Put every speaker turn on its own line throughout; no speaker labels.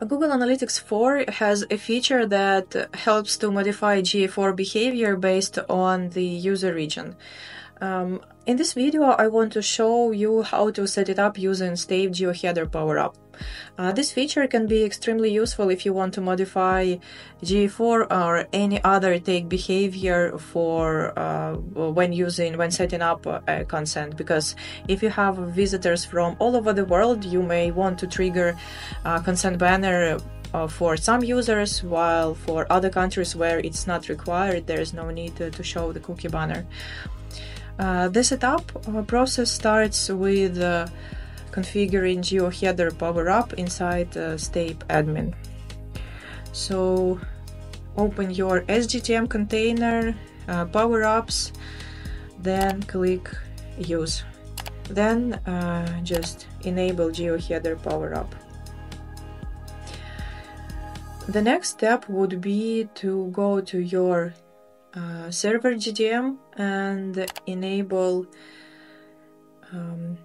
Google Analytics 4 has a feature that helps to modify GA4 behavior based on the user region. Um, in this video, I want to show you how to set it up using Stape GeoHeader PowerUp. Uh, this feature can be extremely useful if you want to modify GA4 or any other take behavior for uh, when using when setting up a consent because if you have visitors from all over the world you may want to trigger a consent banner uh, for some users while for other countries where it's not required there is no need to, to show the cookie banner uh, the setup uh, process starts with uh, configuring GeoHeader PowerUp inside uh, Stape admin. So open your SGTM container, PowerUps, then click Use. Then just enable GeoHeader PowerUp. The next step would be to go to your uh, server GTM and enable um,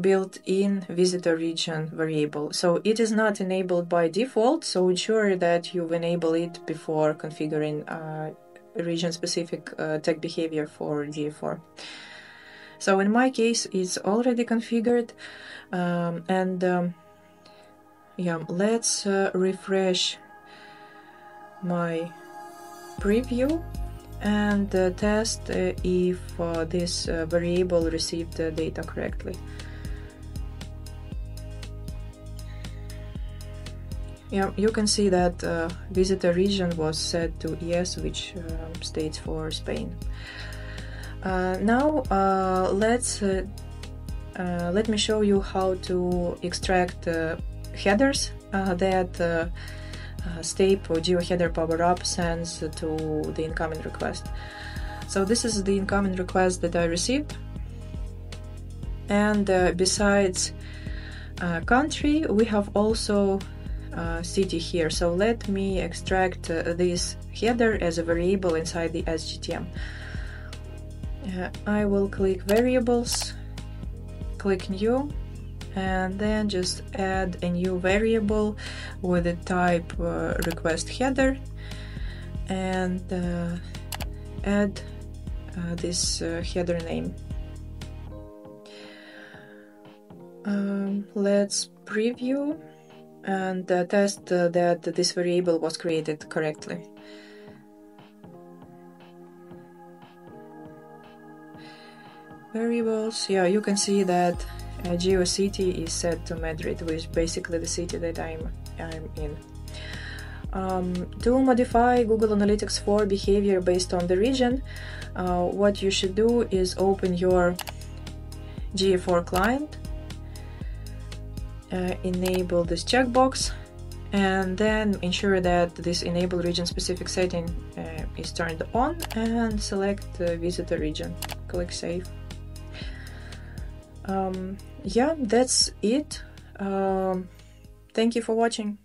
built-in visitor region variable. So it is not enabled by default, so ensure that you enable it before configuring uh, region-specific uh, tag behavior for GA4. So in my case, it's already configured, um, and um, yeah, let's uh, refresh my preview and uh, test uh, if uh, this uh, variable received the data correctly. Yeah, you can see that uh, visitor region was set to ES, which um, states for Spain. Uh, now let's let me show you how to extract headers that uh, Stape GeoHeader PowerUp sends to the incoming request. So this is the incoming request that I received. And uh, besides uh, country, we have also uh, city here. So let me extract uh, this header as a variable inside the SGTM. Uh, I will click variables, click new, and then just add a new variable with the type uh, request header and uh, add uh, this uh, header name. Um, let's preview and uh, test uh, that this variable was created correctly. Variables, yeah, you can see that GeoCity is set to Madrid, which is basically the city that I'm, I'm in. Um, to modify Google Analytics 4 behavior based on the region, uh, what you should do is open your GA4 client, uh, enable this checkbox, and then ensure that this enable region specific setting uh, is turned on and select the visitor region. Click Save um, yeah that's it. Um, thank you for watching